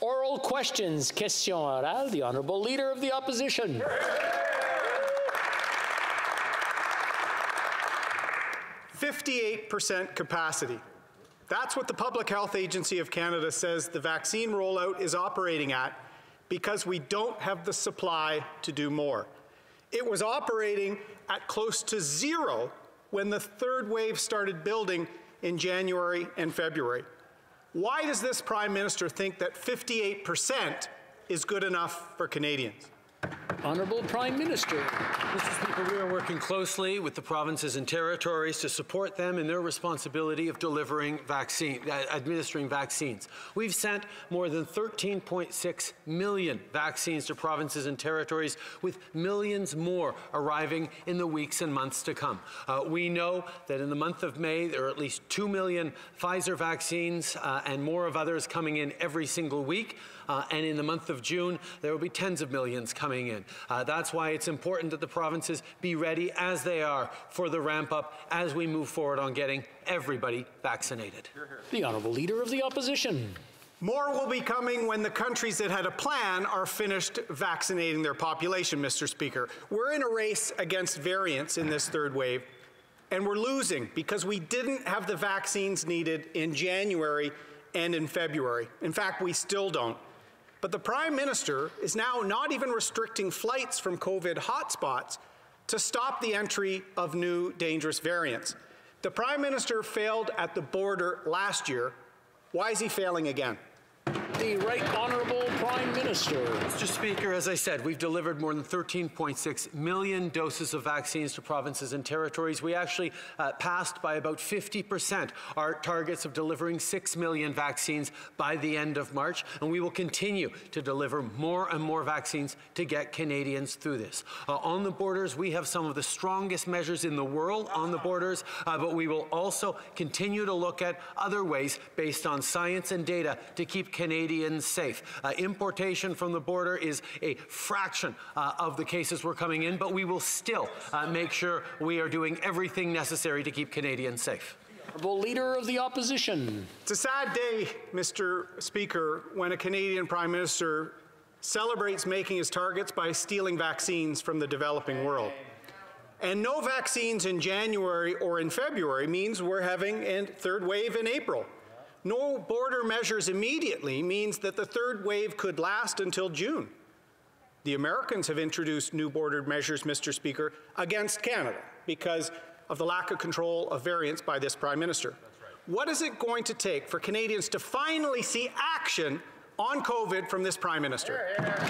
Oral questions. Question orale. The Honourable Leader of the Opposition. Fifty-eight percent capacity. That's what the Public Health Agency of Canada says the vaccine rollout is operating at because we don't have the supply to do more. It was operating at close to zero when the third wave started building in January and February. Why does this Prime Minister think that 58% is good enough for Canadians? Honourable Prime Minister. Mr. Speaker, we are working closely with the provinces and territories to support them in their responsibility of delivering vaccine, uh, administering vaccines. We've sent more than 13.6 million vaccines to provinces and territories, with millions more arriving in the weeks and months to come. Uh, we know that in the month of May, there are at least 2 million Pfizer vaccines uh, and more of others coming in every single week. Uh, and in the month of June, there will be tens of millions coming in. Uh, that's why it's important that the provinces be ready as they are for the ramp up as we move forward on getting everybody vaccinated. The Honourable Leader of the Opposition. More will be coming when the countries that had a plan are finished vaccinating their population, Mr. Speaker. We're in a race against variants in this third wave, and we're losing because we didn't have the vaccines needed in January and in February. In fact, we still don't. But the Prime Minister is now not even restricting flights from COVID hotspots to stop the entry of new dangerous variants. The Prime Minister failed at the border last year. Why is he failing again? The Right Honourable Prime Minister. Mr. Speaker, as I said, we've delivered more than 13.6 million doses of vaccines to provinces and territories. We actually uh, passed by about 50% our targets of delivering 6 million vaccines by the end of March, and we will continue to deliver more and more vaccines to get Canadians through this. Uh, on the borders, we have some of the strongest measures in the world on the borders, uh, but we will also continue to look at other ways based on science and data to keep Canadians safe. Uh, importation from the border is a fraction uh, of the cases we're coming in, but we will still uh, make sure we are doing everything necessary to keep Canadians safe. Honourable Leader of the Opposition. It's a sad day, Mr. Speaker, when a Canadian Prime Minister celebrates making his targets by stealing vaccines from the developing world. And no vaccines in January or in February means we're having a third wave in April. No border measures immediately means that the third wave could last until June. The Americans have introduced new border measures, Mr. Speaker, against Canada because of the lack of control of variants by this Prime Minister. Right. What is it going to take for Canadians to finally see action on COVID from this Prime Minister.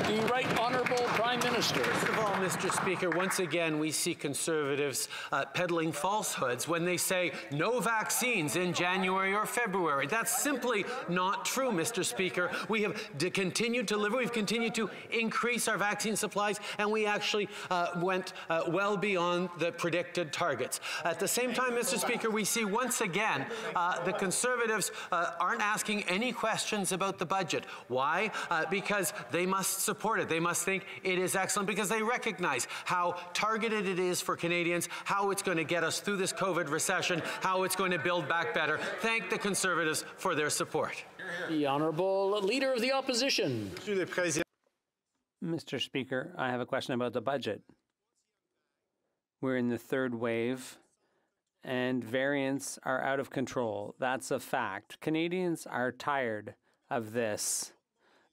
The Right Honourable Prime Minister. First of all, Mr. Speaker, once again we see Conservatives uh, peddling falsehoods when they say no vaccines in January or February. That's simply not true, Mr. Speaker. We have continued to deliver, we've continued to increase our vaccine supplies, and we actually uh, went uh, well beyond the predicted targets. At the same time, Mr. Speaker, we see once again uh, the Conservatives uh, aren't asking any questions about the budget. Why? Uh, because they must support it. They must think it is excellent because they recognize how targeted it is for Canadians, how it's going to get us through this COVID recession, how it's going to build back better. Thank the Conservatives for their support. The Honourable Leader of the Opposition. Mr. Speaker, I have a question about the budget. We're in the third wave and variants are out of control. That's a fact. Canadians are tired of this.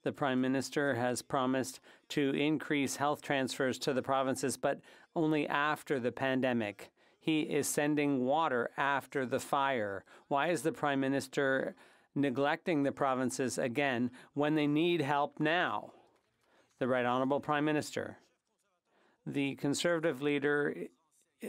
The Prime Minister has promised to increase health transfers to the provinces, but only after the pandemic. He is sending water after the fire. Why is the Prime Minister neglecting the provinces again when they need help now? The Right Honourable Prime Minister. The Conservative leader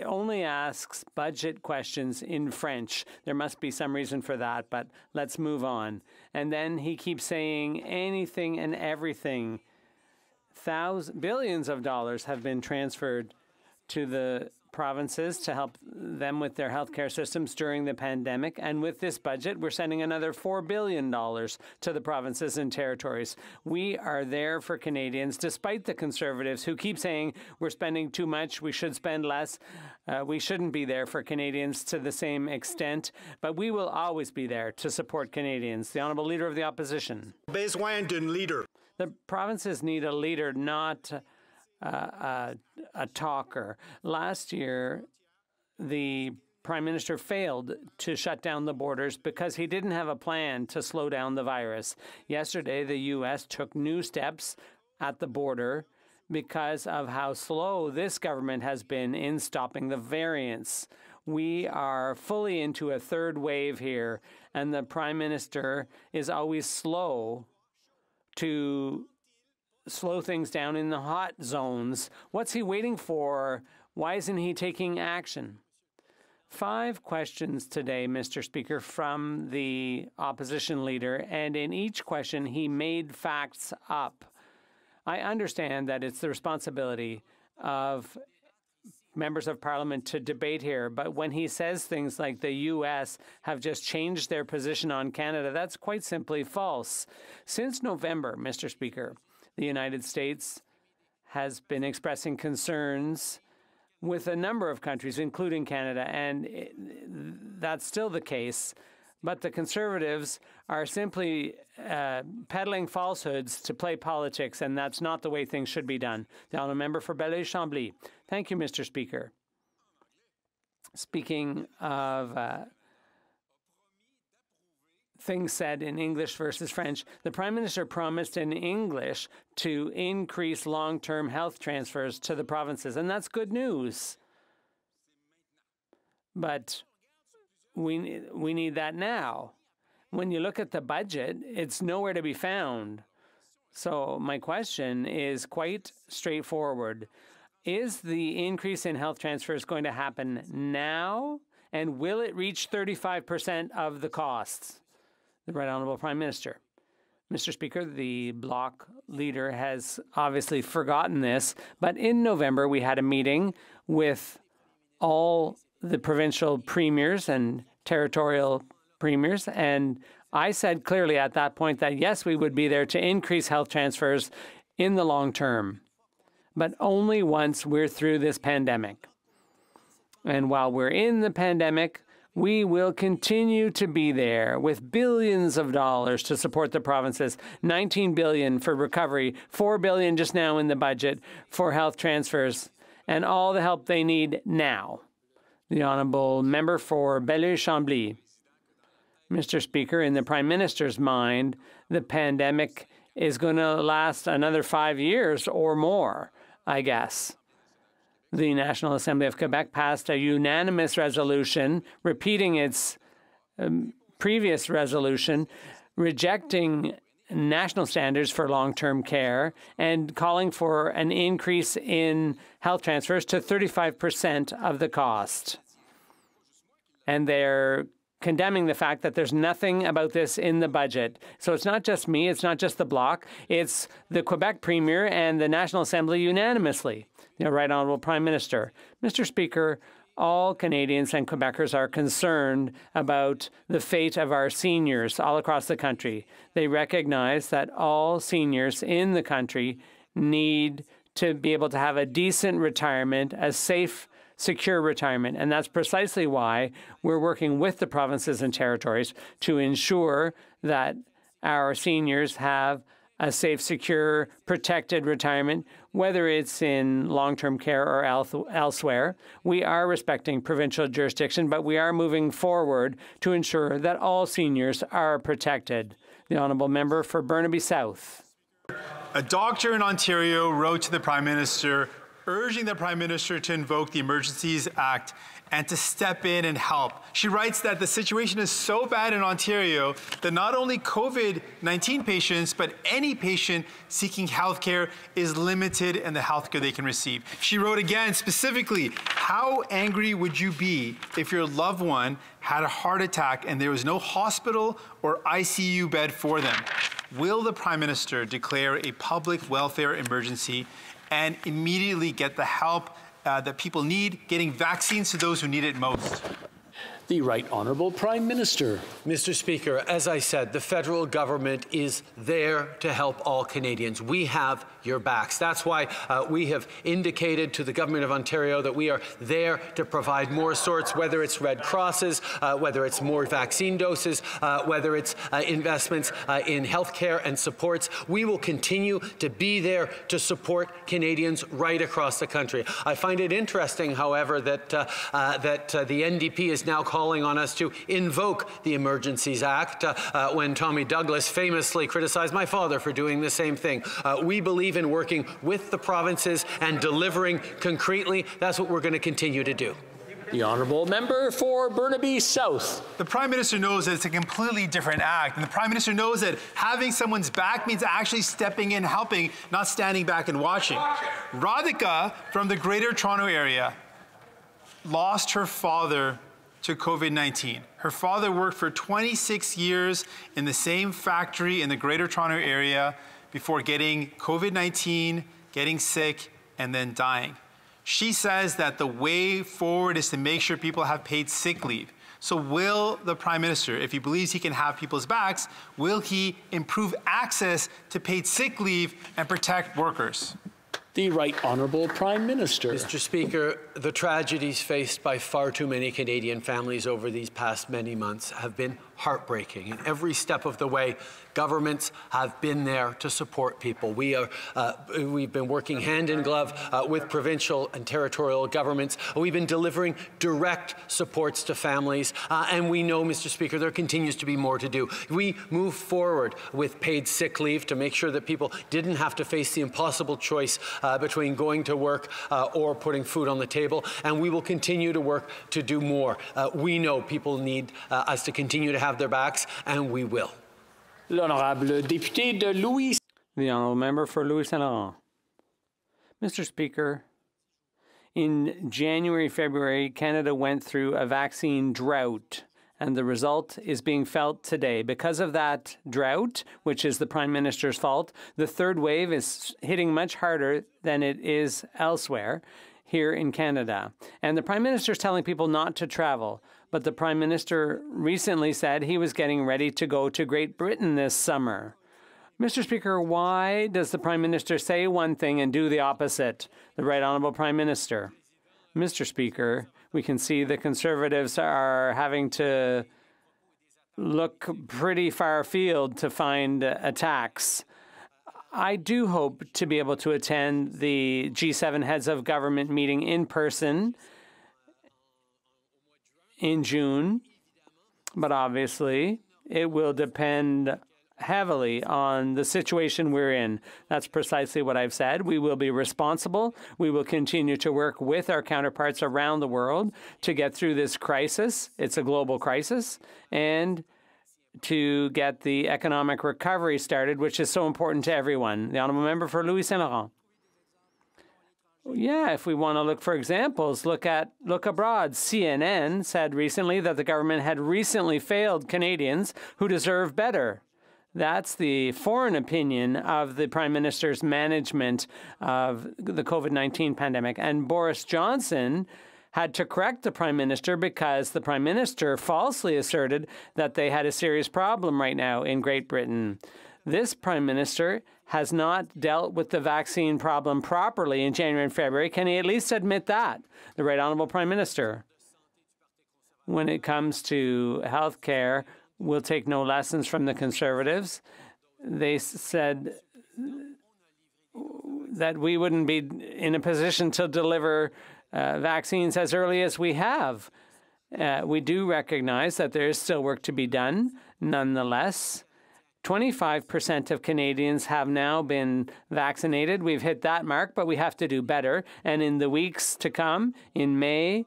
only asks budget questions in French. There must be some reason for that, but let's move on. And then he keeps saying anything and everything. Thousands, billions of dollars have been transferred to the provinces to help them with their healthcare systems during the pandemic. And with this budget, we're sending another $4 billion to the provinces and territories. We are there for Canadians, despite the Conservatives who keep saying we're spending too much, we should spend less. Uh, we shouldn't be there for Canadians to the same extent, but we will always be there to support Canadians. The Honourable Leader of the Opposition. Leader. The provinces need a leader, not a, a talker. Last year, the prime minister failed to shut down the borders because he didn't have a plan to slow down the virus. Yesterday, the U.S. took new steps at the border because of how slow this government has been in stopping the variants. We are fully into a third wave here, and the prime minister is always slow to slow things down in the hot zones. What's he waiting for? Why isn't he taking action? Five questions today, Mr. Speaker, from the opposition leader, and in each question, he made facts up. I understand that it's the responsibility of members of parliament to debate here, but when he says things like the U.S. have just changed their position on Canada, that's quite simply false. Since November, Mr. Speaker, the United States has been expressing concerns with a number of countries, including Canada, and it, that's still the case. But the Conservatives are simply uh, peddling falsehoods to play politics, and that's not the way things should be done. The Honourable Member for Beloeil Chambly. Thank you, Mr. Speaker. Speaking of uh, things said in English versus French, the Prime Minister promised in English to increase long term health transfers to the provinces, and that's good news. But we, we need that now. When you look at the budget, it's nowhere to be found. So, my question is quite straightforward. Is the increase in health transfers going to happen now? And will it reach 35% of the costs? The Right Honourable Prime Minister. Mr. Speaker, the bloc leader has obviously forgotten this, but in November we had a meeting with all the provincial premiers and territorial premiers, and I said clearly at that point that yes, we would be there to increase health transfers in the long term, but only once we're through this pandemic. And while we're in the pandemic, we will continue to be there with billions of dollars to support the provinces. 19 billion for recovery 4 billion just now in the budget for health transfers and all the help they need now. The honorable member for Beloeil Chambly Mr. Speaker in the prime minister's mind the pandemic is going to last another 5 years or more i guess the National Assembly of Quebec passed a unanimous resolution repeating its um, previous resolution rejecting national standards for long term care and calling for an increase in health transfers to 35% of the cost. And they're condemning the fact that there's nothing about this in the budget. So it's not just me, it's not just the Bloc, it's the Quebec Premier and the National Assembly unanimously Right Honourable Prime Minister. Mr. Speaker, all Canadians and Quebecers are concerned about the fate of our seniors all across the country. They recognize that all seniors in the country need to be able to have a decent retirement, a safe, secure retirement. And that's precisely why we're working with the provinces and territories to ensure that our seniors have a safe, secure, protected retirement, whether it's in long term care or elsewhere. We are respecting provincial jurisdiction, but we are moving forward to ensure that all seniors are protected. The Honourable Member for Burnaby South. A doctor in Ontario wrote to the Prime Minister urging the Prime Minister to invoke the Emergencies Act and to step in and help. She writes that the situation is so bad in Ontario that not only COVID 19 patients, but any patient seeking health care is limited in the health care they can receive. She wrote again specifically How angry would you be if your loved one had a heart attack and there was no hospital or ICU bed for them? Will the Prime Minister declare a public welfare emergency and immediately get the help uh, that people need, getting vaccines to those who need it most. The Right Honourable Prime Minister. Mr. Speaker, as I said, the federal government is there to help all Canadians. We have your backs. That's why uh, we have indicated to the Government of Ontario that we are there to provide more sorts, whether it's Red Crosses, uh, whether it's more vaccine doses, uh, whether it's uh, investments uh, in healthcare and supports. We will continue to be there to support Canadians right across the country. I find it interesting, however, that, uh, that the NDP is now calling calling on us to invoke the Emergencies Act uh, uh, when Tommy Douglas famously criticized my father for doing the same thing. Uh, we believe in working with the provinces and delivering concretely. That's what we're going to continue to do. The Honourable Member for Burnaby South. The Prime Minister knows that it's a completely different act. And the Prime Minister knows that having someone's back means actually stepping in, helping, not standing back and watching. Radhika from the Greater Toronto Area lost her father to COVID 19. Her father worked for 26 years in the same factory in the Greater Toronto Area before getting COVID 19, getting sick, and then dying. She says that the way forward is to make sure people have paid sick leave. So, will the Prime Minister, if he believes he can have people's backs, will he improve access to paid sick leave and protect workers? The Right Honourable Prime Minister. Mr. Speaker, the tragedies faced by far too many Canadian families over these past many months have been heartbreaking. And every step of the way, governments have been there to support people. We are, uh, we've been working hand in glove uh, with provincial and territorial governments. We've been delivering direct supports to families. Uh, and we know, Mr. Speaker, there continues to be more to do. We move forward with paid sick leave to make sure that people didn't have to face the impossible choice uh, between going to work uh, or putting food on the table. And we will continue to work to do more. Uh, we know people need us to continue to have their backs, and we will. L'honorable député de Louis. The honourable member for Louis Saint Laurent. Mr. Speaker, in January, February, Canada went through a vaccine drought, and the result is being felt today. Because of that drought, which is the Prime Minister's fault, the third wave is hitting much harder than it is elsewhere here in Canada. And the Prime Minister is telling people not to travel. But the Prime Minister recently said he was getting ready to go to Great Britain this summer. Mr. Speaker, why does the Prime Minister say one thing and do the opposite? The Right Honourable Prime Minister. Mr. Speaker, we can see the Conservatives are having to look pretty far afield to find attacks. I do hope to be able to attend the G7 heads of government meeting in person in June, but obviously it will depend heavily on the situation we're in. That's precisely what I've said. We will be responsible. We will continue to work with our counterparts around the world to get through this crisis. It's a global crisis. And to get the economic recovery started, which is so important to everyone. The Honourable Member for Louis Saint Laurent. Yeah, if we want to look for examples, look at look abroad. CNN said recently that the government had recently failed Canadians who deserve better. That's the foreign opinion of the Prime Minister's management of the COVID 19 pandemic. And Boris Johnson had to correct the Prime Minister because the Prime Minister falsely asserted that they had a serious problem right now in Great Britain. This Prime Minister has not dealt with the vaccine problem properly in January and February. Can he at least admit that? The Right Honourable Prime Minister. When it comes to health care, we'll take no lessons from the Conservatives. They said that we wouldn't be in a position to deliver uh, vaccines as early as we have. Uh, we do recognize that there is still work to be done. Nonetheless, 25% of Canadians have now been vaccinated. We've hit that mark, but we have to do better. And in the weeks to come, in May,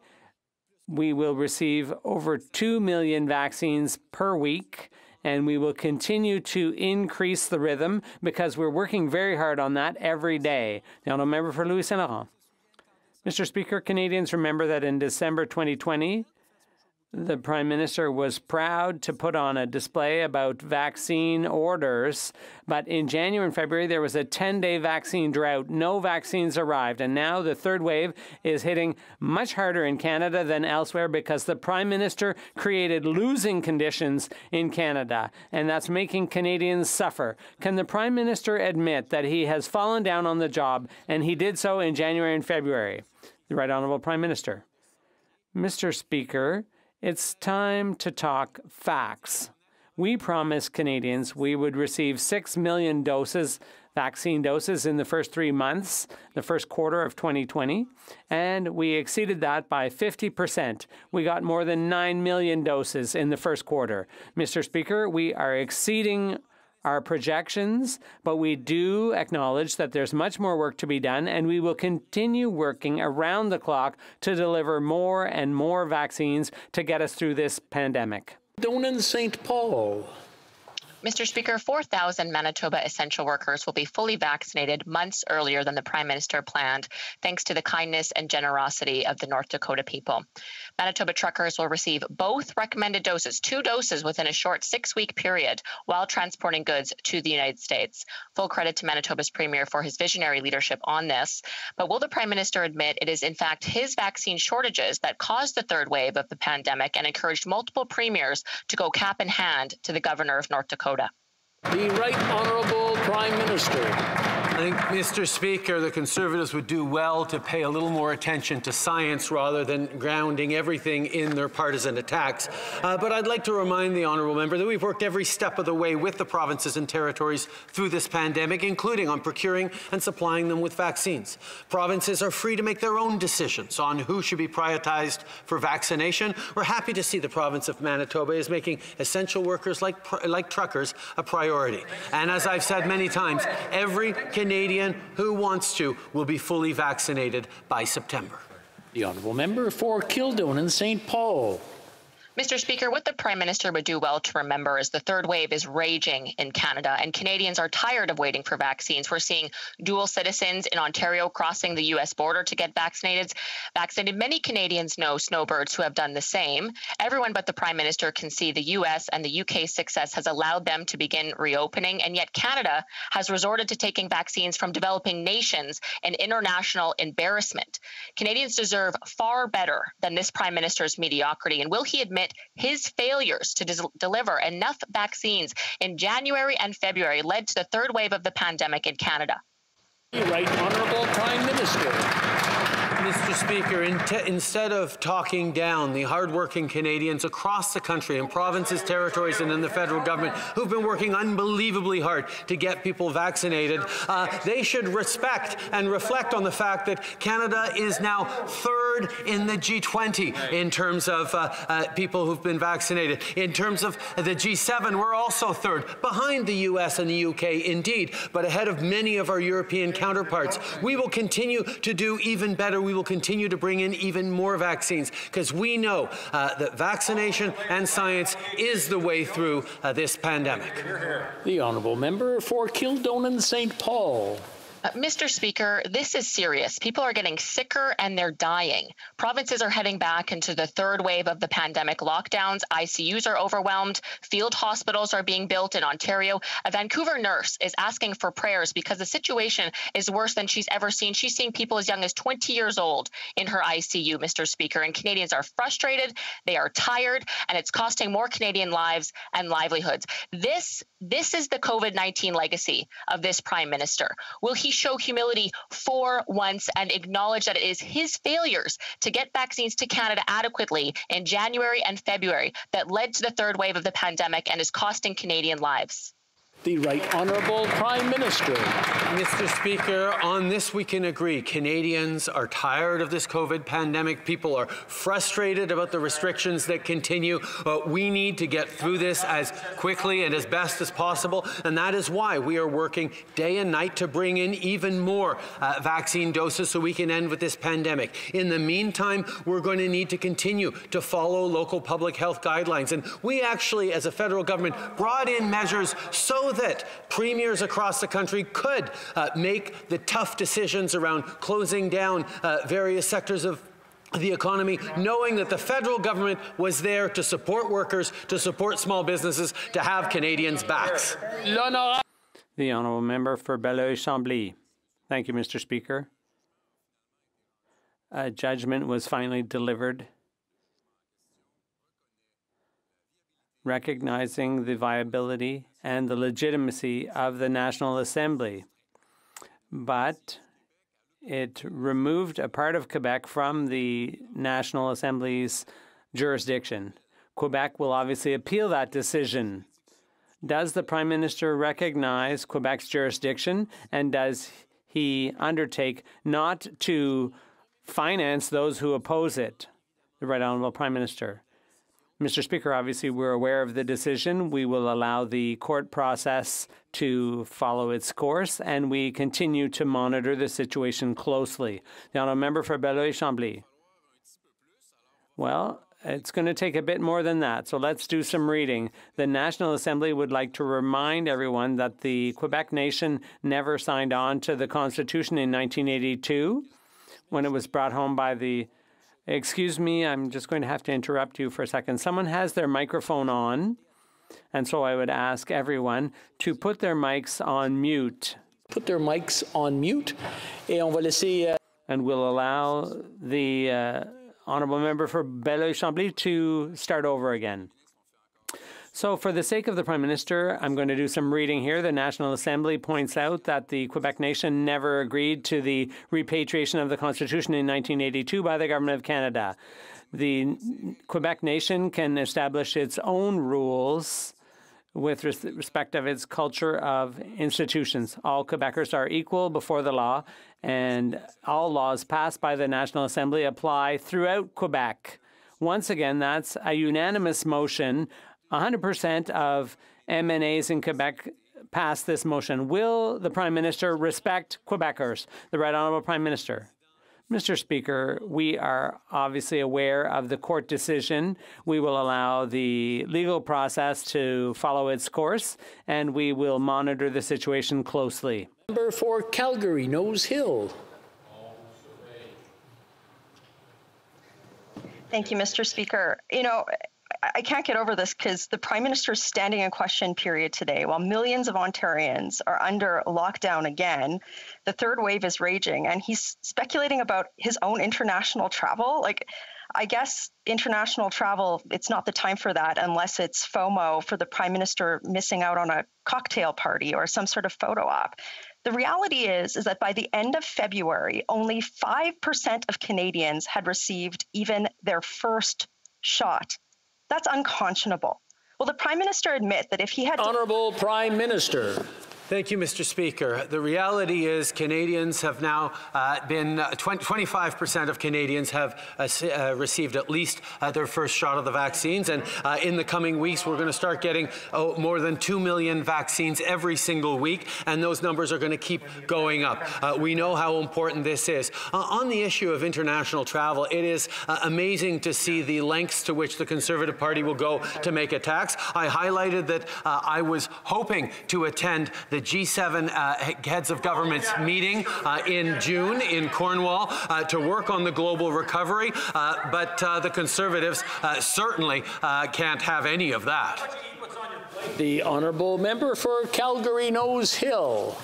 we will receive over 2 million vaccines per week. And we will continue to increase the rhythm because we're working very hard on that every day. Now, no member for Louis Saint Laurent. Mr. Speaker, Canadians remember that in December 2020, the Prime Minister was proud to put on a display about vaccine orders, but in January and February there was a 10 day vaccine drought. No vaccines arrived, and now the third wave is hitting much harder in Canada than elsewhere because the Prime Minister created losing conditions in Canada, and that's making Canadians suffer. Can the Prime Minister admit that he has fallen down on the job, and he did so in January and February? The Right Honourable Prime Minister. Mr. Speaker, it's time to talk facts. We promised Canadians we would receive 6 million doses, vaccine doses, in the first three months, the first quarter of 2020, and we exceeded that by 50%. We got more than 9 million doses in the first quarter. Mr. Speaker, we are exceeding our projections, but we do acknowledge that there's much more work to be done, and we will continue working around the clock to deliver more and more vaccines to get us through this pandemic. Donan St. Paul. Mr. Speaker, 4,000 Manitoba essential workers will be fully vaccinated months earlier than the Prime Minister planned, thanks to the kindness and generosity of the North Dakota people. Manitoba truckers will receive both recommended doses, two doses within a short six week period, while transporting goods to the United States. Full credit to Manitoba's Premier for his visionary leadership on this. But will the Prime Minister admit it is, in fact, his vaccine shortages that caused the third wave of the pandemic and encouraged multiple premiers to go cap in hand to the Governor of North Dakota? Dakota. The Right Honourable Prime Minister. I think, Mr. Speaker, the Conservatives would do well to pay a little more attention to science rather than grounding everything in their partisan attacks. Uh, but I'd like to remind the honourable member that we've worked every step of the way with the provinces and territories through this pandemic, including on procuring and supplying them with vaccines. Provinces are free to make their own decisions on who should be prioritized for vaccination. We're happy to see the province of Manitoba is making essential workers like, like truckers a priority. And as I've said many times, every Canadian who wants to will be fully vaccinated by September. The Honourable Member for Kildonan St. Paul. Mr. Speaker, what the Prime Minister would do well to remember is the third wave is raging in Canada, and Canadians are tired of waiting for vaccines. We're seeing dual citizens in Ontario crossing the U.S. border to get vaccinated. Vaccinated. Many Canadians know snowbirds who have done the same. Everyone but the Prime Minister can see the U.S. and the U.K.'s success has allowed them to begin reopening, and yet Canada has resorted to taking vaccines from developing nations, an international embarrassment. Canadians deserve far better than this Prime Minister's mediocrity, and will he admit? Admit his failures to des- deliver enough vaccines in January and February led to the third wave of the pandemic in Canada. Right Honourable Prime Minister. Mr. Speaker, in instead of talking down the hardworking Canadians across the country in provinces, territories, and in the federal government who've been working unbelievably hard to get people vaccinated, uh, they should respect and reflect on the fact that Canada is now third in the G20 in terms of uh, uh, people who've been vaccinated. In terms of the G7, we're also third, behind the US and the UK, indeed, but ahead of many of our European counterparts. We will continue to do even better we will continue to bring in even more vaccines because we know uh, that vaccination and science is the way through uh, this pandemic. The Honourable Member for Kildonan St. Paul. Uh, Mr. Speaker, this is serious. People are getting sicker and they're dying. Provinces are heading back into the third wave of the pandemic lockdowns. ICUs are overwhelmed. Field hospitals are being built in Ontario. A Vancouver nurse is asking for prayers because the situation is worse than she's ever seen. She's seeing people as young as 20 years old in her ICU, Mr. Speaker. And Canadians are frustrated, they are tired, and it's costing more Canadian lives and livelihoods. This this is the COVID-19 legacy of this prime minister. Will he show humility for once and acknowledge that it is his failures to get vaccines to Canada adequately in January and February that led to the third wave of the pandemic and is costing Canadian lives? The Right Honourable Prime Minister. Mr. Speaker, on this we can agree. Canadians are tired of this COVID pandemic. People are frustrated about the restrictions that continue. Uh, we need to get through this as quickly and as best as possible. And that is why we are working day and night to bring in even more uh, vaccine doses so we can end with this pandemic. In the meantime, we're going to need to continue to follow local public health guidelines. And we actually, as a federal government, brought in measures so that premiers across the country could uh, make the tough decisions around closing down uh, various sectors of the economy, knowing that the federal government was there to support workers, to support small businesses, to have Canadians' backs. The honourable member for Beloeil-Chambly. Thank you, Mr. Speaker. A judgment was finally delivered recognizing the viability and the legitimacy of the National Assembly. But it removed a part of Quebec from the National Assembly's jurisdiction. Quebec will obviously appeal that decision. Does the Prime Minister recognize Quebec's jurisdiction and does he undertake not to finance those who oppose it? The Right Honourable Prime Minister. Mr. Speaker, obviously, we're aware of the decision. We will allow the court process to follow its course, and we continue to monitor the situation closely. The honourable member for Beloeil-Chambly. Well, it's going to take a bit more than that, so let's do some reading. The National Assembly would like to remind everyone that the Quebec nation never signed on to the Constitution in 1982 when it was brought home by the Excuse me, I'm just going to have to interrupt you for a second. Someone has their microphone on, and so I would ask everyone to put their mics on mute. Put their mics on mute, et on va laisser. Uh... And we'll allow the uh, honourable member for Beloeil-Chambly to start over again. So, for the sake of the Prime Minister, I'm going to do some reading here. The National Assembly points out that the Quebec nation never agreed to the repatriation of the Constitution in 1982 by the Government of Canada. The Quebec nation can establish its own rules with respect of its culture of institutions. All Quebecers are equal before the law, and all laws passed by the National Assembly apply throughout Quebec. Once again, that's a unanimous motion 100% of MNAs in Quebec passed this motion. Will the Prime Minister respect Quebecers? The Right Honourable Prime Minister. Mr. Speaker, we are obviously aware of the court decision. We will allow the legal process to follow its course, and we will monitor the situation closely. Member for Calgary, Nose Hill. Thank you, Mr. Speaker. You know, I can't get over this because the Prime Minister's standing in question period today, while millions of Ontarians are under lockdown again, the third wave is raging, and he's speculating about his own international travel. Like, I guess international travel, it's not the time for that unless it's FOMO for the Prime Minister missing out on a cocktail party or some sort of photo op. The reality is, is that by the end of February, only 5% of Canadians had received even their first shot that's unconscionable. Will the Prime Minister admit that if he had. Honourable Prime Minister. Thank you, Mr. Speaker. The reality is Canadians have now uh, been, 25% uh, of Canadians have uh, uh, received at least uh, their first shot of the vaccines. And in the coming weeks, we're going to start getting oh, more than 2 million vaccines every single week. And those numbers are going to keep going up. we know how important this is. on the issue of international travel, it is amazing to see the lengths to which the Conservative Party will go to make attacks. I highlighted that I was hoping to attend the the G7 uh, heads of governments meeting uh, in June in Cornwall uh, to work on the global recovery, uh, but uh, the Conservatives certainly can't have any of that. The honourable member for Calgary Nose Hill.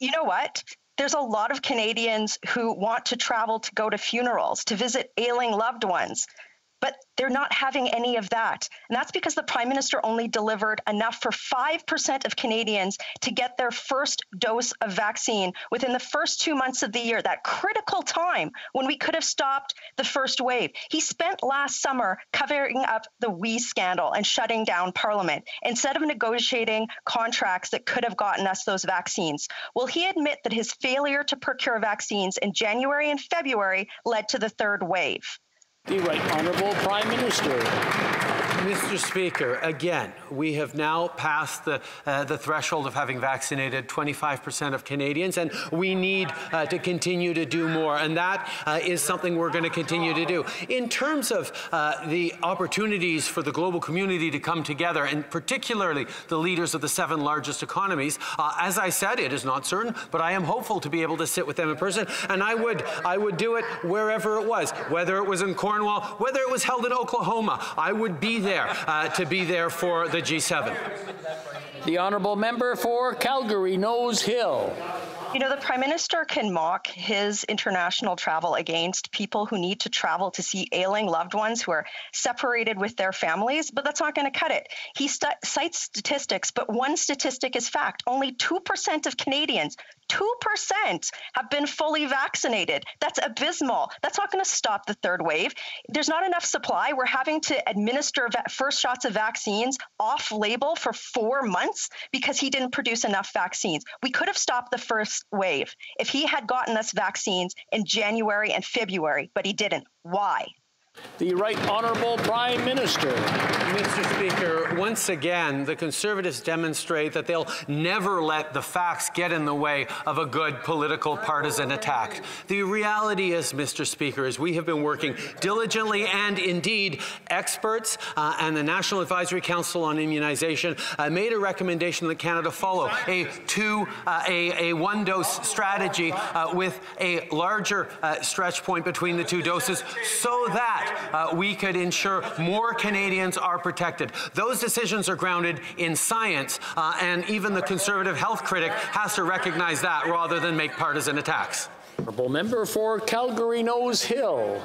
You know what? There's a lot of Canadians who want to travel to go to funerals, to visit ailing loved ones. But they're not having any of that. And that's because the prime minister only delivered enough for 5% of Canadians to get their first dose of vaccine within the first two months of the year, that critical time when we could have stopped the first wave. He spent last summer covering up the WE scandal and shutting down Parliament instead of negotiating contracts that could have gotten us those vaccines. Will he admit that his failure to procure vaccines in January and February led to the third wave? The Right Honourable Prime Minister. Mr. Speaker, again, we have now passed the, uh, the threshold of having vaccinated 25% of Canadians, and we need uh, to continue to do more, and that uh, is something we're going to continue to do. In terms of uh, the opportunities for the global community to come together, and particularly the leaders of the seven largest economies, uh, as I said, it is not certain, but I am hopeful to be able to sit with them in person, and I would, I would do it wherever it was, whether it was in whether it was held in Oklahoma. I would be there uh, to be there for the G7. The honourable member for Calgary Nose Hill. You know, the Prime Minister can mock his international travel against people who need to travel to see ailing loved ones who are separated with their families, but that's not going to cut it. He st- cites statistics, but one statistic is fact. Only 2% of Canadians 2% have been fully vaccinated. That's abysmal. That's not going to stop the third wave. There's not enough supply. We're having to administer first shots of vaccines off label for four months because he didn't produce enough vaccines. We could have stopped the first wave if he had gotten us vaccines in January and February, but he didn't. Why? The Right Honourable Prime Minister. Mr. Speaker, once again, the Conservatives demonstrate that they'll never let the facts get in the way of a good political partisan attack. The reality is, Mr. Speaker, is we have been working diligently and indeed experts uh, and the National Advisory Council on Immunization uh, made a recommendation that Canada follow a two, uh, a, a one dose strategy uh, with a larger uh, stretch point between the two doses so that uh, we could ensure more Canadians are protected. Those decisions are grounded in science, uh, and even the conservative health critic has to recognize that rather than make partisan attacks. Honourable member for Calgary Nose Hill.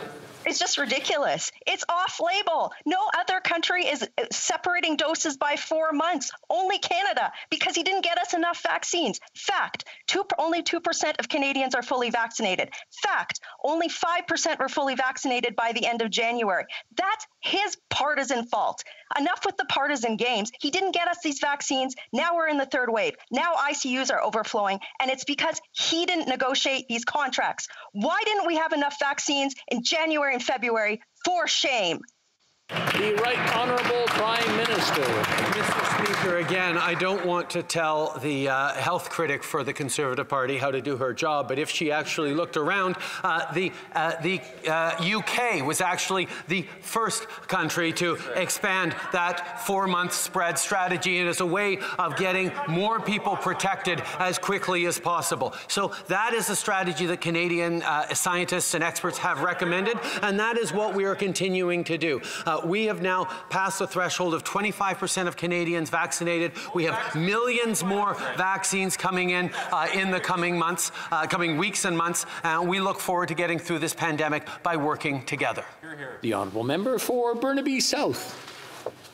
It's just ridiculous. It's off label. No other country is uh, separating doses by four months. Only Canada, because he didn't get us enough vaccines. Fact, two, only 2% of Canadians are fully vaccinated. Fact, only 5% were fully vaccinated by the end of January. That's his partisan fault. Enough with the partisan games. He didn't get us these vaccines. Now we're in the third wave. Now ICUs are overflowing, and it's because he didn't negotiate these contracts. Why didn't we have enough vaccines in January and February? For shame. The Right Honourable Prime Minister. Mr. Speaker, again, I don't want to tell the uh, health critic for the Conservative Party how to do her job, but if she actually looked around, uh, the, uh, the UK uh, was actually the first country to expand that four-month spread strategy, and as a way of getting more people protected as quickly as possible. So that is a strategy that Canadian uh, scientists and experts have recommended, and that is what we are continuing to do. Uh, we have now passed the threshold of 25% of Canadians vaccinated. We have millions more vaccines coming in uh, in the coming months, uh, coming weeks and months, and we look forward to getting through this pandemic by working together. The honourable member for Burnaby South.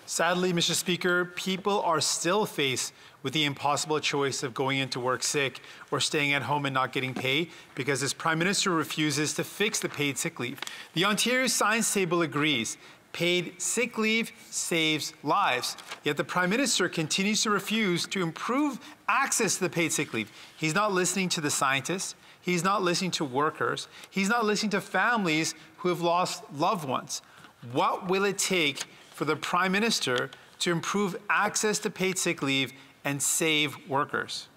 Sadly, Mr. Speaker, people are still faced with the impossible choice of going into work sick or staying at home and not getting pay because his Prime Minister refuses to fix the paid sick leave. The Ontario Science Table agrees Paid sick leave saves lives. Yet the Prime Minister continues to refuse to improve access to the paid sick leave. He's not listening to the scientists. He's not listening to workers. He's not listening to families who have lost loved ones. What will it take for the Prime Minister to improve access to paid sick leave and save workers?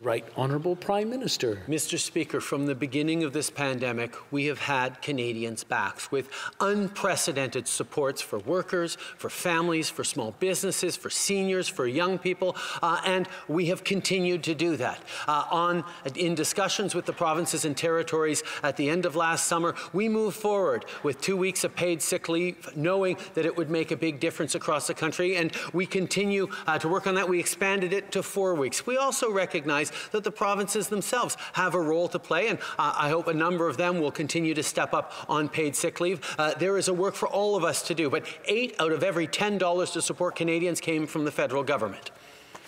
Right Honourable Prime Minister. Mr. Speaker, from the beginning of this pandemic, we have had Canadians' backs with unprecedented supports for workers, for families, for small businesses, for seniors, for young people, uh, and we have continued to do that. Uh, on, in discussions with the provinces and territories at the end of last summer, we moved forward with two weeks of paid sick leave, knowing that it would make a big difference across the country, and we continue uh, to work on that. We expanded it to four weeks. We also recognize recognize that the provinces themselves have a role to play, and uh, I hope a number of them will continue to step up on paid sick leave. Uh, there is a work for all of us to do, but eight out of every $10 to support Canadians came from the federal government.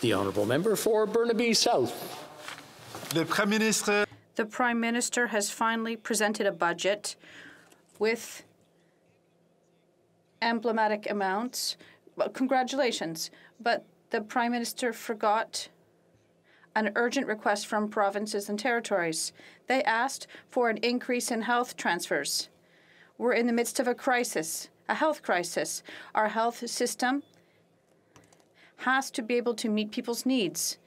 The honourable member for Burnaby South. Le Premier ministre. The Prime Minister has finally presented a budget with emblematic amounts. Well, congratulations. But the Prime Minister forgot an urgent request from provinces and territories. They asked for an increase in health transfers. We're in the midst of a crisis. a health crisis. Our health system has to be able to meet people's needs.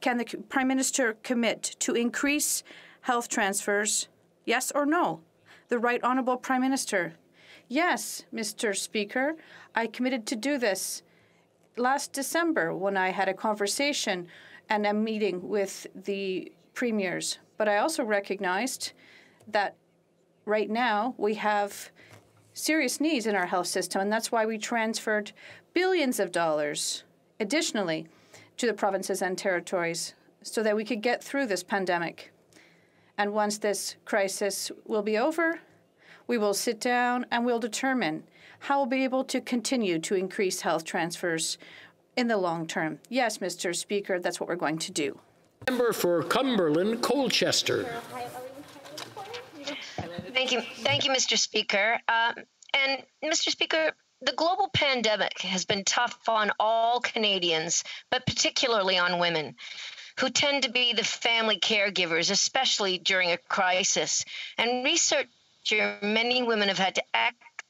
Can the Prime Minister commit to increase health transfers? Yes or no? The Right Honourable Prime Minister. Yes, Mr. Speaker, I committed to do this last December when I had a conversation and a meeting with the premiers. But I also recognized that right now we have serious needs in our health system, and that's why we transferred billions of dollars additionally to the provinces and territories so that we could get through this pandemic. And once this crisis will be over, we will sit down and we'll determine how we'll be able to continue to increase health transfers in the long term. Yes, Mr. Speaker, that's what we're going to do. Member for Cumberland Colchester. Thank you, thank you, Mr. Speaker. Um, and Mr. Speaker, the global pandemic has been tough on all Canadians, but particularly on women who tend to be the family caregivers, especially during a crisis. And research many women have had to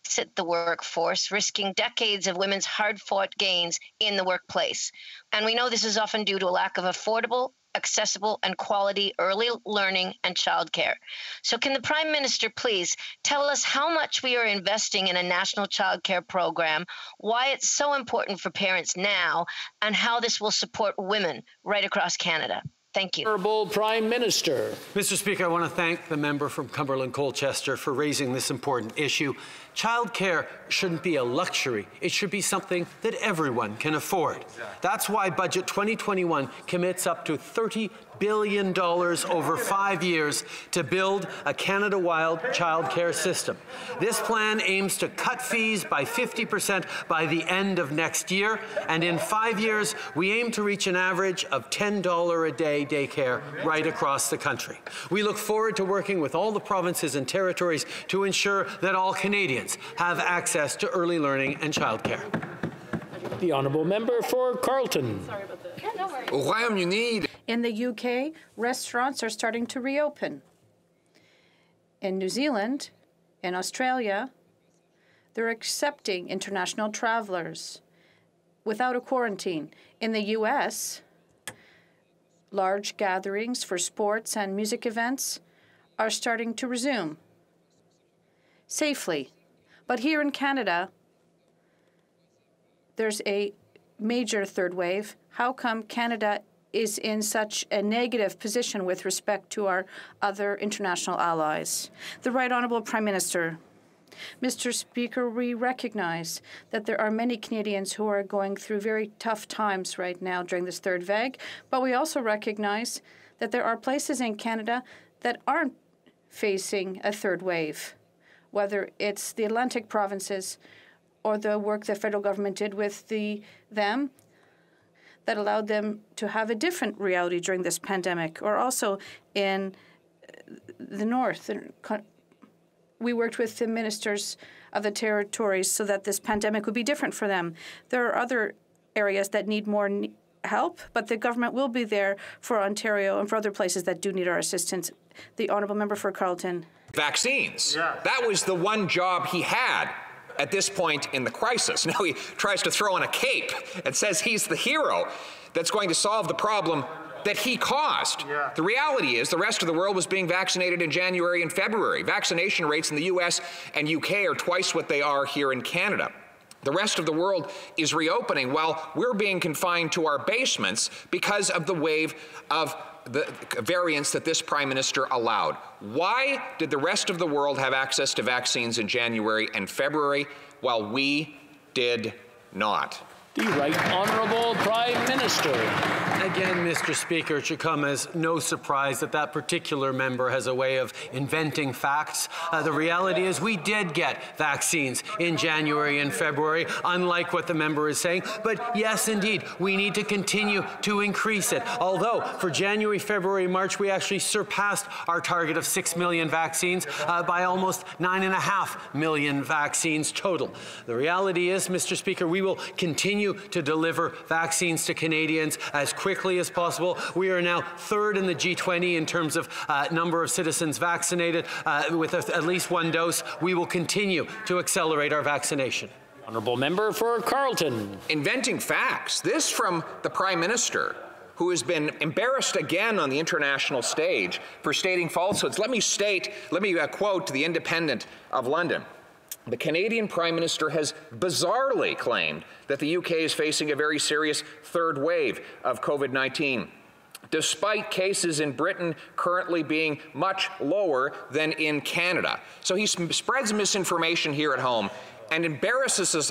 exit the workforce, risking decades of women's hard fought gains in the workplace. And we know this is often due to a lack of affordable accessible and quality early learning and childcare. So, can the Prime Minister please tell us how much we are investing in a national childcare program, why it's so important for parents now, and how this will support women right across Canada? Thank you. Honorable Prime Minister. Mr. Speaker, I want to thank the member from Cumberland Colchester for raising this important issue. Childcare shouldn't be a luxury. It should be something that everyone can afford. That's why Budget 2021 commits up to 30 billion dollars over five years to build a Canada Wild childcare system. This plan aims to cut fees by 50% by the end of next year, and in five years, we aim to reach an average of $10 a day daycare right across the country. We look forward to working with all the provinces and territories to ensure that all Canadians have access to early learning and childcare. The honourable member for Carleton. In the UK, restaurants are starting to reopen. In New Zealand, in Australia, they're accepting international travelers without a quarantine. In the US, large gatherings for sports and music events are starting to resume safely. But here in Canada, there's a major third wave. How come Canada is in such a negative position with respect to our other international allies? The Right Honourable Prime Minister. Mr. Speaker, we recognize that there are many Canadians who are going through very tough times right now during this third vague, but we also recognize that there are places in Canada that aren't facing a third wave, whether it's the Atlantic provinces or the work the federal government did with the them that allowed them to have a different reality during this pandemic, or also in the north. We worked with the ministers of the territories so that this pandemic would be different for them. There are other areas that need more help, but the government will be there for Ontario and for other places that do need our assistance. The honourable member for Carleton. Vaccines. Yeah. That was the one job he had at this point in the crisis. Now he tries to throw on a cape and says he's the hero that's going to solve the problem that he caused. Yeah. The reality is the rest of the world was being vaccinated in January and February. Vaccination rates in the US and UK are twice what they are here in Canada. The rest of the world is reopening while we're being confined to our basements because of the wave of the variants that this prime minister allowed. Why did the rest of the world have access to vaccines in January and February while we did not? The Right Honourable Prime Minister. Again, Mr. Speaker, it should come as no surprise that that particular member has a way of inventing facts. Uh, the reality is we did get vaccines in January and February, unlike what the member is saying. But yes, indeed, we need to continue to increase it. Although for January, February, March, we actually surpassed our target of 6 million vaccines uh, by almost 9.5 million vaccines total. The reality is, Mr. Speaker, we will continue continue to deliver vaccines to Canadians as quickly as possible. We are now third in the G20 in terms of uh, number of citizens vaccinated uh, with a, at least one dose. We will continue to accelerate our vaccination. Honourable member for Carleton. Inventing facts. This from the Prime Minister who has been embarrassed again on the international stage for stating falsehoods. Let me state, let me uh, quote the Independent of London. The Canadian Prime Minister has bizarrely claimed that the UK is facing a very serious third wave of COVID 19 despite cases in Britain currently being much lower than in Canada. So he spreads misinformation here at home and embarrasses us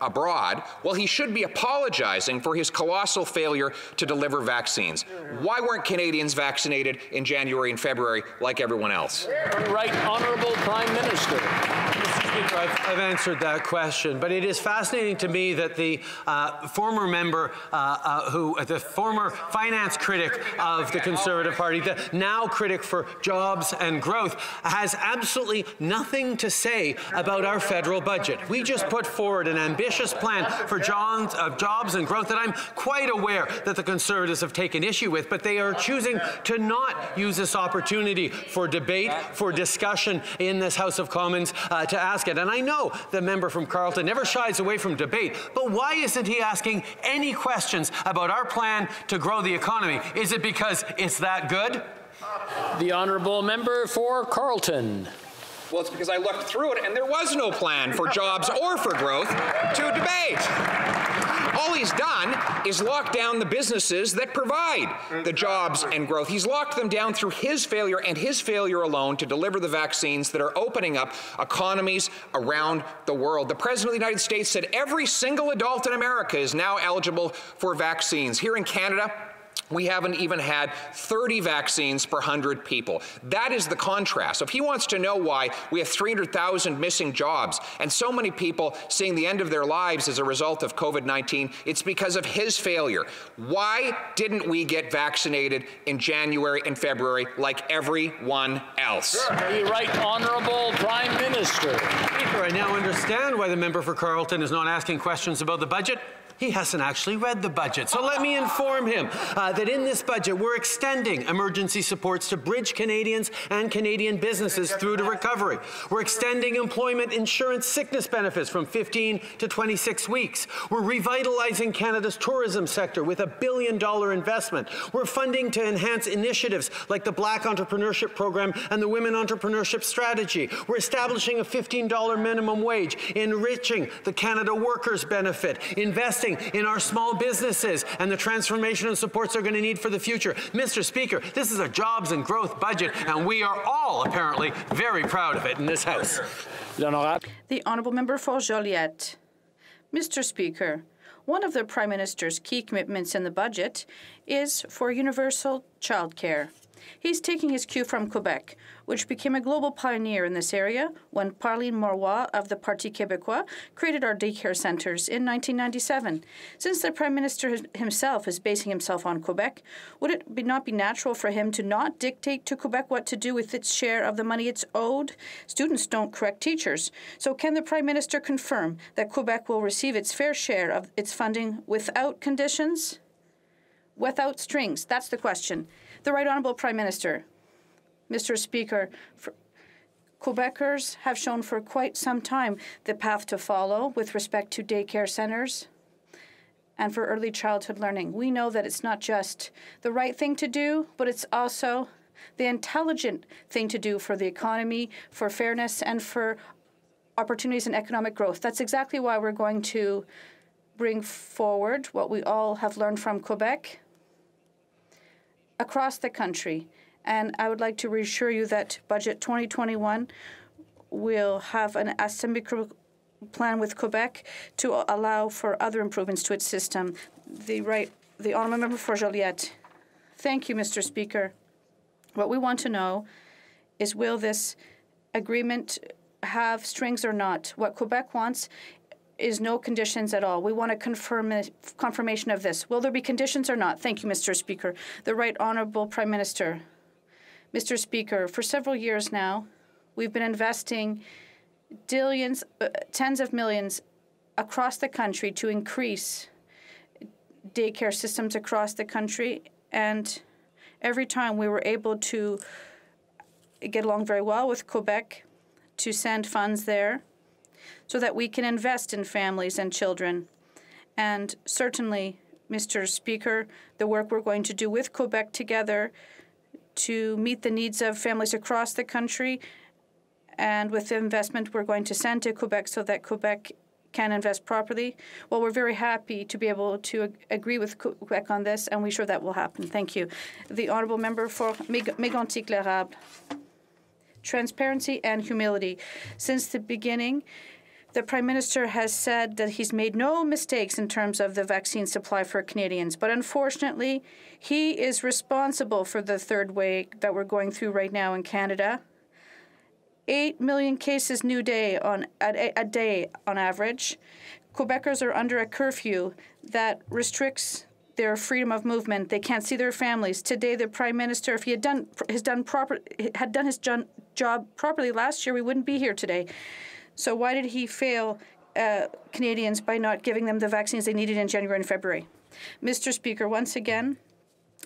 abroad, well, he should be apologizing for his colossal failure to deliver vaccines. Why weren't Canadians vaccinated in January and February like everyone else? Right, Honorable Prime Minister. Speaker, I've, I've, answered that question, but it is fascinating to me that the uh, former member, uh, uh, who, the former finance critic of the Conservative Party, the now critic for jobs and growth, has absolutely nothing to say about our federal budget. We just put forward an ambitious plan for jobs, uh, jobs and growth that I'm quite aware that the Conservatives have taken issue with, but they are choosing to not use this opportunity for debate, for discussion in this House of Commons uh, to ask it. And I know the member from Carleton never shies away from debate, but why isn't he asking any questions about our plan to grow the economy? Is it because it's that good? The honourable member for Carleton. Well, it's because I looked through it and there was no plan for jobs or for growth to debate. All he's done is lock down the businesses that provide the jobs and growth. He's locked them down through his failure and his failure alone to deliver the vaccines that are opening up economies around the world. The President of the United States said every single adult in America is now eligible for vaccines. Here in Canada, we haven't even had 30 vaccines per 100 people. That is the contrast. So If he wants to know why we have 300,000 missing jobs and so many people seeing the end of their lives as a result of COVID 19, it's because of his failure. Why didn't we get vaccinated in January and February like everyone else? The right honorable Prime Minister. Speaker, I now understand why the member for Carleton is not asking questions about the budget he hasn't actually read the budget. So let me inform him uh, that in this budget, we're extending emergency supports to bridge Canadians and Canadian businesses through to recovery. We're extending employment insurance sickness benefits from 15 to 26 weeks. We're revitalizing Canada's tourism sector with a billion dollar investment. We're funding to enhance initiatives like the Black Entrepreneurship Program and the Women Entrepreneurship Strategy. We're establishing a $15 minimum wage, enriching the Canada Workers Benefit, investing investing in our small businesses and the transformation and supports they're going to need for the future. Mr. Speaker, this is a jobs and growth budget, and we are all apparently very proud of it in this House. The Honourable Member for Joliette. Mr. Speaker, one of the Prime Minister's key commitments in the budget is for universal childcare. He's taking his cue from Quebec, which became a global pioneer in this area when Pauline Marois of the Parti Québécois created our daycare centres in 1997. Since the Prime Minister himself is basing himself on Quebec, would it be not be natural for him to not dictate to Quebec what to do with its share of the money it's owed? Students don't correct teachers. So can the Prime Minister confirm that Quebec will receive its fair share of its funding without conditions? Without strings? That's the question. The Right Honourable Prime Minister. Mr. Speaker, Quebecers have shown for quite some time the path to follow with respect to daycare centres and for early childhood learning. We know that it's not just the right thing to do, but it's also the intelligent thing to do for the economy, for fairness, and for opportunities and economic growth. That's exactly why we're going to bring forward what we all have learned from Quebec across the country. And I would like to reassure you that Budget 2021 will have an asymmetrical plan with Quebec to allow for other improvements to its system. The right, the honourable member for Joliette. Thank you, Mr. Speaker. What we want to know is will this agreement have strings or not? What Quebec wants is no conditions at all. We want a confirm, confirmation of this. Will there be conditions or not? Thank you, Mr. Speaker. The Right Honourable Prime Minister. Mr. Speaker, for several years now, we've been investing billions, uh, tens of millions across the country to increase daycare systems across the country. And every time we were able to get along very well with Quebec to send funds there so that we can invest in families and children. And certainly, Mr. Speaker, the work we're going to do with Quebec together to meet the needs of families across the country and with the investment we're going to send to Quebec so that Quebec can invest properly. Well, we're very happy to be able to ag agree with Quebec on this, and we're sure that will happen. Thank you. The honourable member for Mégantic-L'Érable. Transparency and humility. Since the beginning, the Prime Minister has said that he's made no mistakes in terms of the vaccine supply for Canadians, but unfortunately, he is responsible for the third wave that we're going through right now in Canada. 8 million cases new day on a, a day on average. Quebecers are under a curfew that restricts their freedom of movement. They can't see their families. Today, the prime minister, if he had done has done proper had done his job properly last year, we wouldn't be here today. So why did he fail uh, Canadians by not giving them the vaccines they needed in January and February? Mr. Speaker, once again,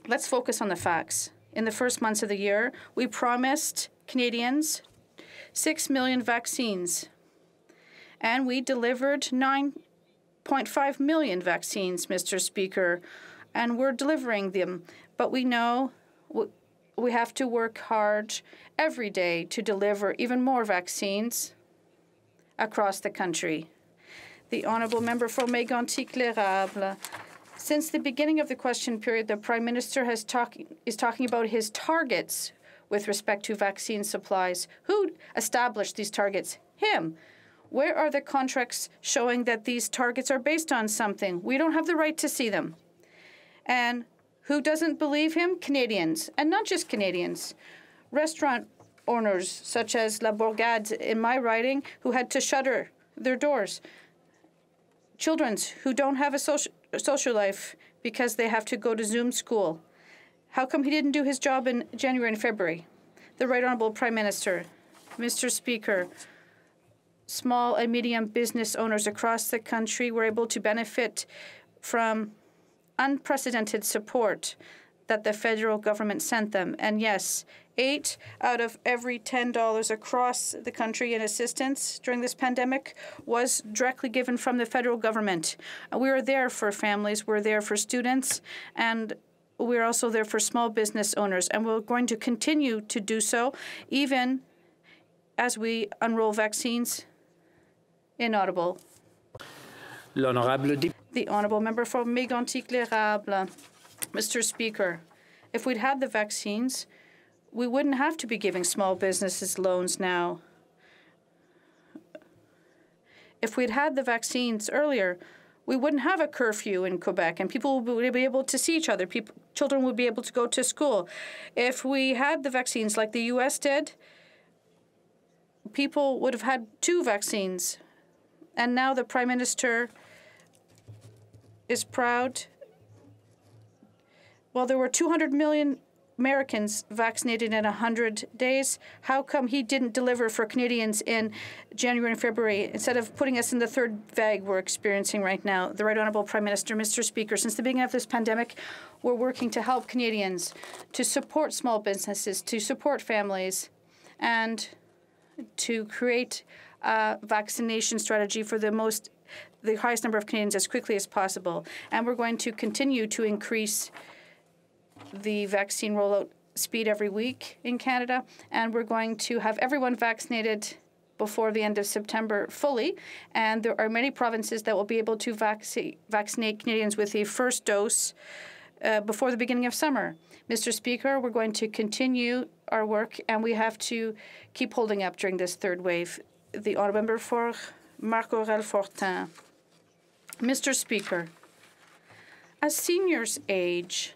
let's focus on the facts. In the first months of the year, we promised Canadians 6 million vaccines, and we delivered 9.5 million vaccines, Mr. Speaker, and we're delivering them. But we know we have to work hard every day to deliver even more vaccines across the country. The Honourable Member for Mégantic-L'Érable. Since the beginning of the question period, the Prime Minister has talk, is talking about his targets with respect to vaccine supplies. Who established these targets? Him. Where are the contracts showing that these targets are based on something? We don't have the right to see them. And who doesn't believe him? Canadians, and not just Canadians. Restaurant owners, such as La Bourgade in my writing, who had to shutter their doors. Children who don't have a social, social life because they have to go to Zoom school. How come he didn't do his job in January and February? The Right Honourable Prime Minister, Mr. Speaker, small and medium business owners across the country were able to benefit from unprecedented support that the federal government sent them. And yes, eight out of every $10 across the country in assistance during this pandemic was directly given from the federal government. Uh, we are there for families, we're there for students, and we're also there for small business owners. And we're going to continue to do so even as we unroll vaccines. Inaudible. The Honourable Member for Mégantic-L'Érable. Mr. Speaker, if we'd had the vaccines, we wouldn't have to be giving small businesses loans now. If we'd had the vaccines earlier, we wouldn't have a curfew in Quebec and people would be able to see each other. People, children would be able to go to school. If we had the vaccines like the U.S. did, people would have had two vaccines. And now the Prime Minister is proud well, there were 200 million Americans vaccinated in 100 days. How come he didn't deliver for Canadians in January and February instead of putting us in the third vague we're experiencing right now? The Right Honourable Prime Minister, Mr. Speaker, since the beginning of this pandemic, we're working to help Canadians, to support small businesses, to support families, and to create a vaccination strategy for the most the highest number of Canadians as quickly as possible. And we're going to continue to increase the vaccine rollout speed every week in Canada, and we're going to have everyone vaccinated before the end of September fully. And there are many provinces that will be able to vac- vaccinate Canadians with a first dose uh, before the beginning of summer. Mr. Speaker, we're going to continue our work, and we have to keep holding up during this third wave. The honourable member for Marc-Aurèle-Fortin. Mr. Speaker, as seniors age,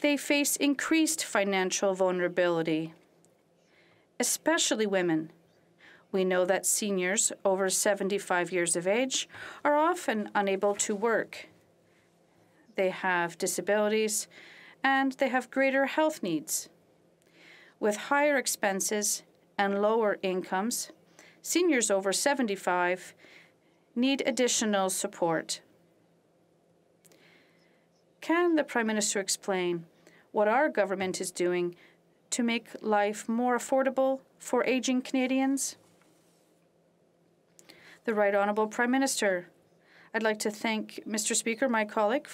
they face increased financial vulnerability, especially women. We know that seniors over 75 years of age are often unable to work. They have disabilities and they have greater health needs. With higher expenses and lower incomes, seniors over 75 need additional support. Can the Prime Minister explain what our government is doing to make life more affordable for aging Canadians? The Right Honourable Prime Minister. I'd like to thank Mr. Speaker, my colleague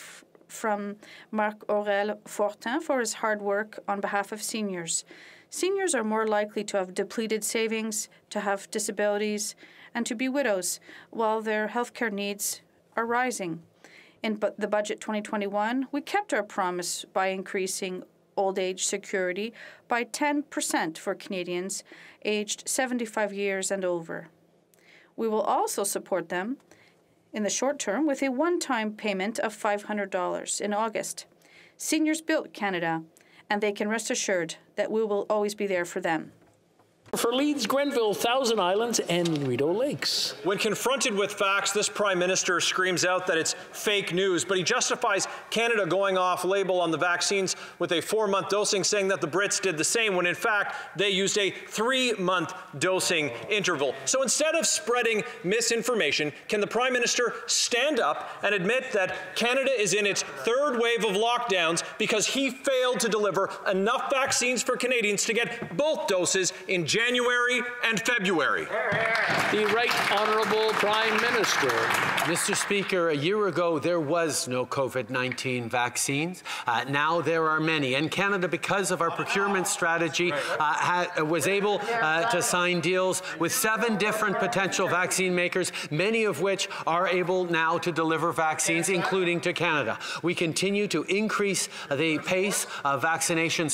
from Marc Aurel Fortin for his hard work on behalf of seniors. Seniors are more likely to have depleted savings, to have disabilities, and to be widows, while their healthcare needs are rising. In the budget 2021, we kept our promise by increasing old age security by 10% for Canadians aged 75 years and over. We will also support them in the short term with a one time payment of $500 in August. Seniors built Canada, and they can rest assured that we will always be there for them for Leeds, Grenville, Thousand Islands, and Rideau Lakes. When confronted with facts, this Prime Minister screams out that it's fake news, but he justifies Canada going off label on the vaccines with a four month dosing, saying that the Brits did the same, when in fact they used a three month dosing interval. So instead of spreading misinformation, can the Prime Minister stand up and admit that Canada is in its third wave of lockdowns because he failed to deliver enough vaccines for Canadians to get both doses in January? January and February. The Right Honourable Prime Minister. Mr. Speaker, a year ago there was no COVID 19 vaccines. Uh, now there are many. And Canada, because of our procurement strategy, uh, had, was able uh, to sign deals with seven different potential vaccine makers, many of which are able now to deliver vaccines, including to Canada. We continue to increase the pace of vaccinations,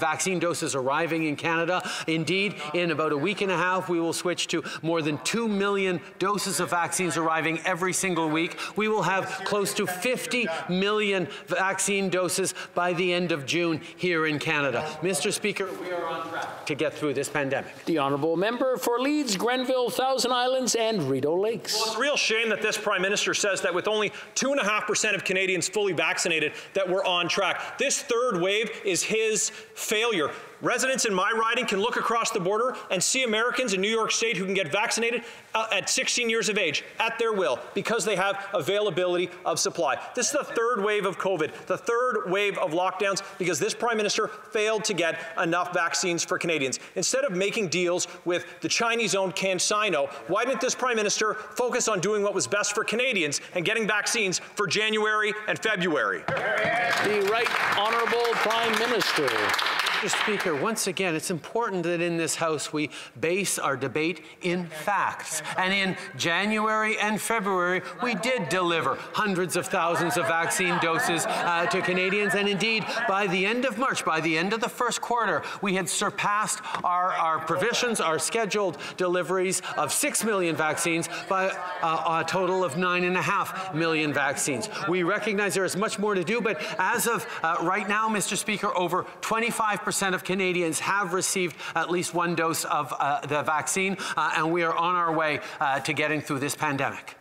vaccine doses arriving in Canada. Indeed, in about a week and a half, we will switch to more than 2 million doses of vaccines arriving every single week. We will have close to 50 million vaccine doses by the end of June here in Canada. Mr. Speaker, we are on track to get through this pandemic. The Honourable Member for Leeds, Grenville, Thousand Islands, and Rideau Lakes. Well, it's a real shame that this Prime Minister says that with only 2.5% of Canadians fully vaccinated, that we're on track. This third wave is his failure. Residents in my riding can look across the border and see Americans in New York State who can get vaccinated uh, at 16 years of age at their will because they have availability of supply. This is the third wave of COVID, the third wave of lockdowns because this Prime Minister failed to get enough vaccines for Canadians. Instead of making deals with the Chinese owned CanSino, why didn't this Prime Minister focus on doing what was best for Canadians and getting vaccines for January and February? The Right Honourable Prime Minister. Mr. Speaker, once again, it's important that in this House we base our debate in facts. And in January and February, we did deliver hundreds of thousands of vaccine doses uh, to Canadians. And indeed, by the end of March, by the end of the first quarter, we had surpassed our, our provisions, our scheduled deliveries of 6 million vaccines by uh, a total of 9.5 million vaccines. We recognize there is much more to do, but as of uh, right now, Mr. Speaker, over 25 percent of Canadians have received at least one dose of uh, the vaccine, uh, and we are on our way uh, to getting through this pandemic.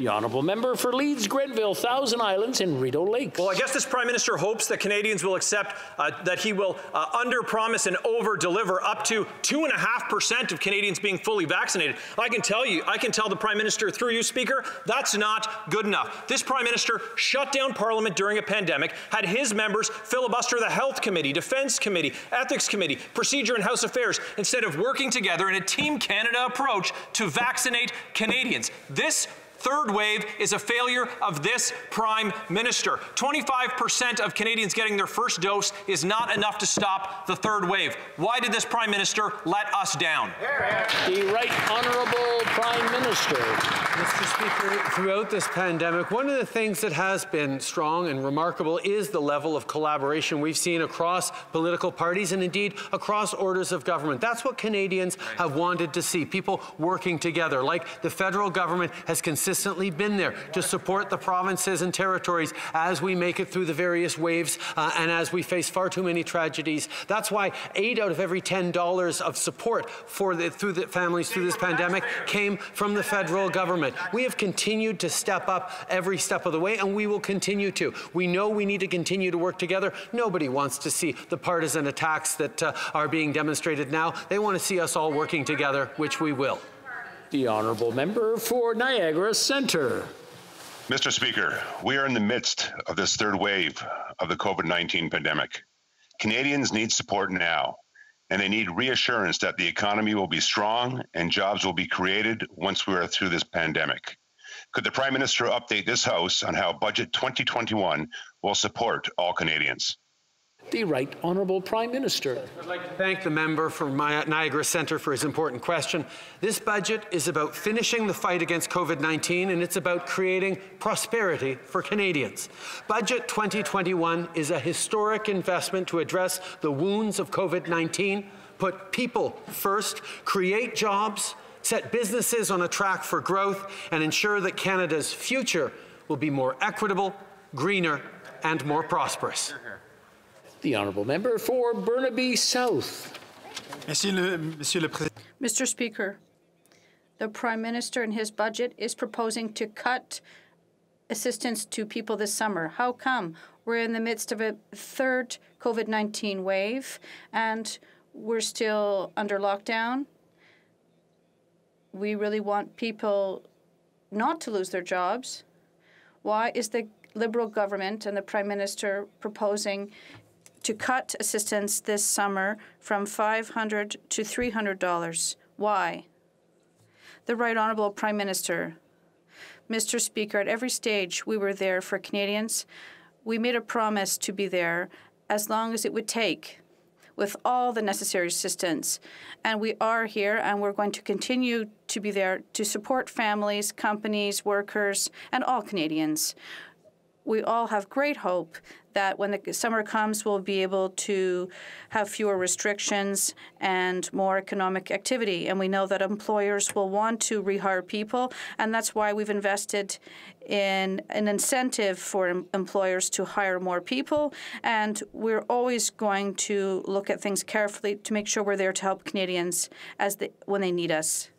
The Honourable Member for Leeds, Grenville, Thousand Islands, and Rideau Lakes. Well, I guess this Prime Minister hopes that Canadians will accept uh, that he will uh, under-promise and over-deliver up to 2.5% of Canadians being fully vaccinated. I can tell you, I can tell the Prime Minister through you, Speaker, that's not good enough. This Prime Minister shut down Parliament during a pandemic, had his members filibuster the Health Committee, Defence Committee, Ethics Committee, Procedure and House Affairs, instead of working together in a Team Canada approach to vaccinate Canadians. This Third wave is a failure of this Prime Minister. 25% of Canadians getting their first dose is not enough to stop the third wave. Why did this Prime Minister let us down? The Right Honourable Prime Minister. Mr. Speaker, throughout this pandemic, one of the things that has been strong and remarkable is the level of collaboration we've seen across political parties and indeed across orders of government. That's what Canadians have wanted to see, people working together, like the federal government has consistently been there to support the provinces and territories as we make it through the various waves uh, and as we face far too many tragedies. That's why eight out of every $10 of support for the, through the families through this pandemic came from the federal government. We have continued to step up every step of the way, and we will continue to. We know we need to continue to work together. Nobody wants to see the partisan attacks that uh, are being demonstrated now. They want to see us all working together, which we will. The Honourable Member for Niagara Centre. Mr. Speaker, we are in the midst of this third wave of the COVID 19 pandemic. Canadians need support now, and they need reassurance that the economy will be strong and jobs will be created once we are through this pandemic. Could the Prime Minister update this House on how Budget 2021 will support all Canadians? The Right Honourable Prime Minister. I'd like to thank the member from Niagara Centre for his important question. This budget is about finishing the fight against COVID 19 and it's about creating prosperity for Canadians. Budget 2021 is a historic investment to address the wounds of COVID 19, put people first, create jobs, set businesses on a track for growth, and ensure that Canada's future will be more equitable, greener, and more prosperous. The Honourable Member for Burnaby South. Mr. Speaker, the Prime Minister in his budget is proposing to cut assistance to people this summer. How come? We're in the midst of a third COVID 19 wave and we're still under lockdown. We really want people not to lose their jobs. Why is the Liberal government and the Prime Minister proposing to cut assistance this summer from 500 to $300. Why? The Right Honourable Prime Minister. Mr. Speaker, at every stage we were there for Canadians. We made a promise to be there as long as it would take with all the necessary assistance. And we are here and we're going to continue to be there to support families, companies, workers, and all Canadians. We all have great hope that when the summer comes, we'll be able to have fewer restrictions and more economic activity. And we know that employers will want to rehire people, and that's why we've invested in an incentive for employers to hire more people. And we're always going to look at things carefully to make sure we're there to help Canadians as they, when they need us.